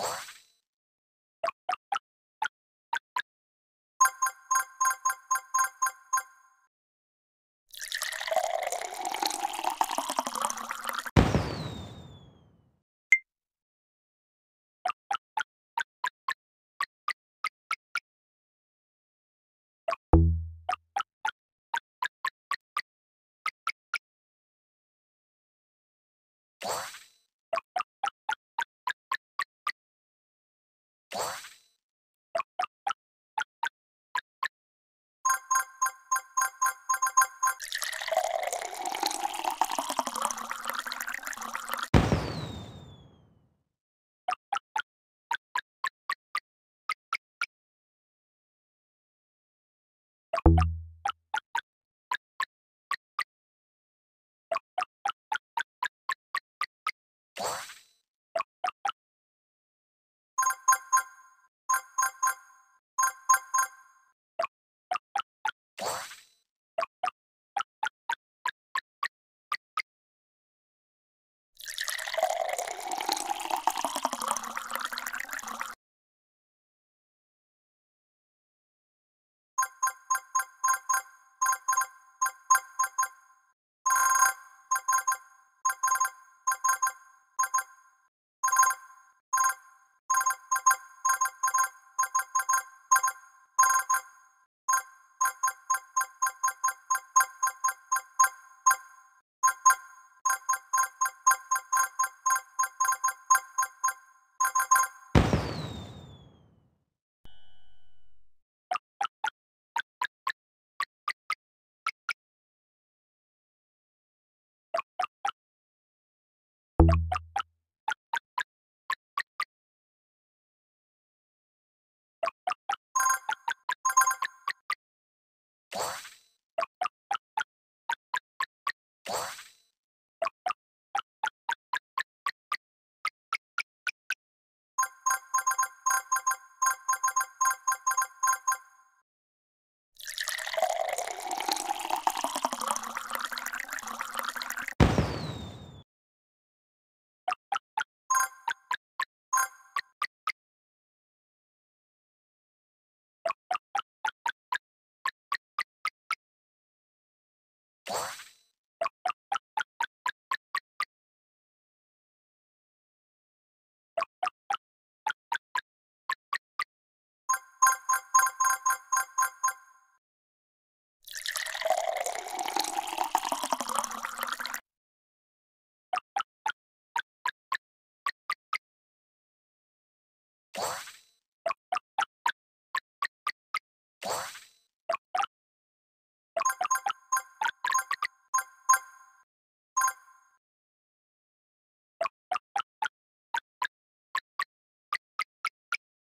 What?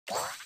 What?